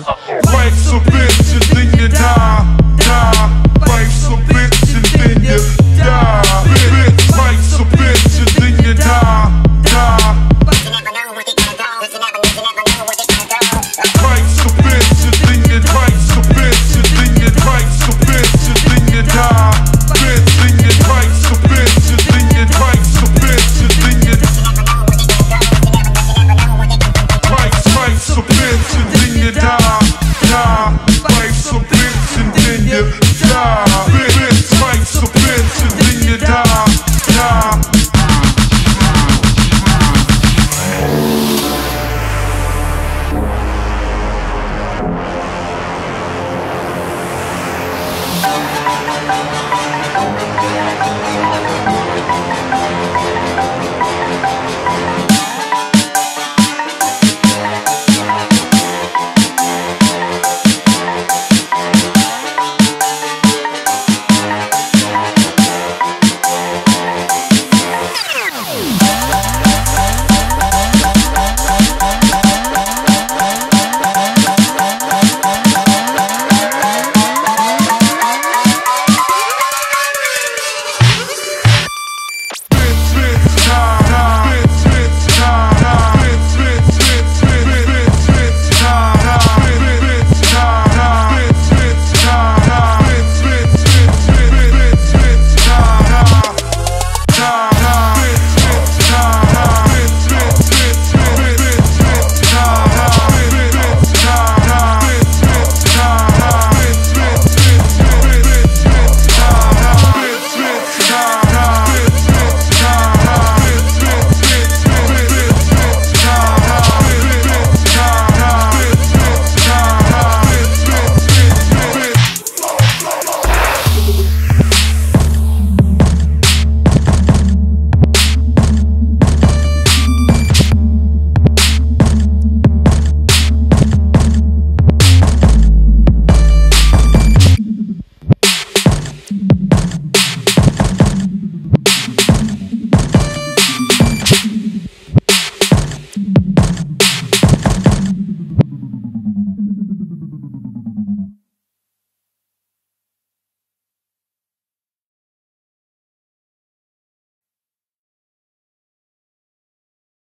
Life's a bitch and then you die, die. God.